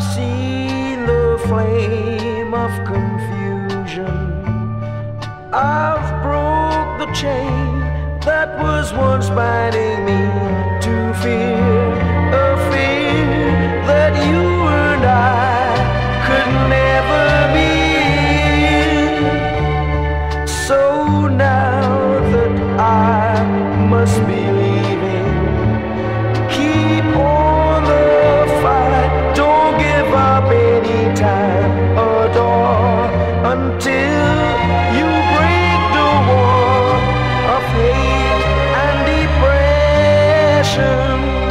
see the flame of confusion. I've broke the chain that was once binding me. passion